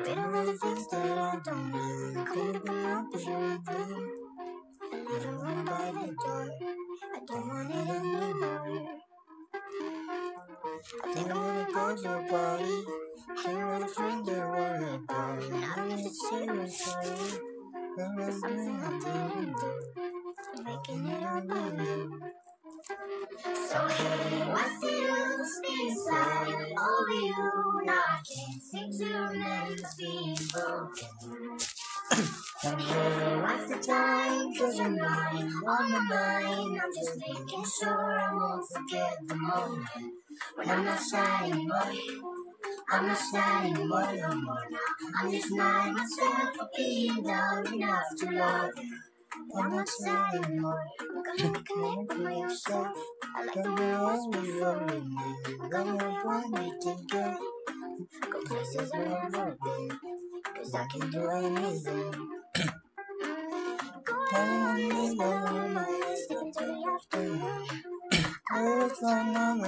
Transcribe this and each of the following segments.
the things that I don't really Couldn't be up as you did I don't wanna buy the door I don't want it anymore I think I'm gonna go to a party Here with a friend that worry about it. I need to seriously Everything I'm doing Making it all you so hey, what's the use being sad over you? Now I can't seem to remember being broken. and hey, what's the time? Cause you're mine, on my mind. I'm just making sure I won't forget the moment. When I'm not sad anymore. I'm not sad anymore, no more now. I'm just mad myself for being down enough to love you. I'm not sad anymore. Come on, for yourself. I like the way always rolling me. Love your body to get. Go places where never. Cause I can do anything. Go on, leave my room, I list until the afternoon. It's like I'm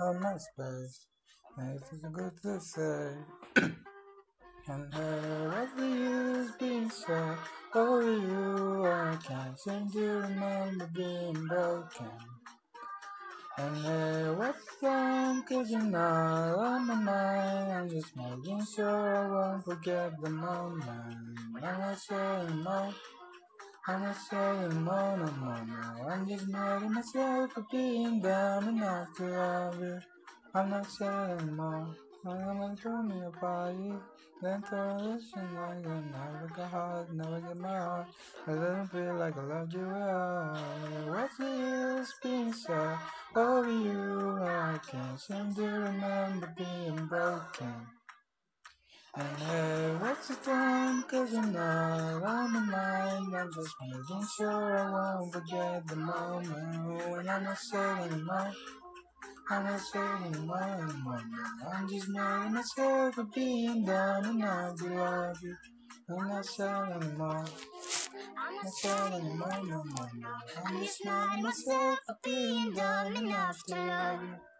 on my space. Life is good to say. And her every use being sad over you. I can't seem to remember being broken. And hey, what's wrong? Cause you're not on my mind. I'm just making sure I won't forget the moment. I'm not saying more. I'm not saying more no more now. I'm just mad at myself for being down enough to love you. I'm not saying more. I'm gonna a party. Then throw a listen like I never got hard, never get my heart. I didn't feel like I loved you all. What's the use being sad over you? I can't seem to remember being broken. And hey, what's the time? Cause you're not on my mind. I'm just making sure I won't forget the moment when I'm not sad anymore. I'm not anymore now. I'm just mad at myself for being down and out to love you. I'm not sad anymore. I'm not sad anymore, no more now. I'm just mad at myself for being and out to love you.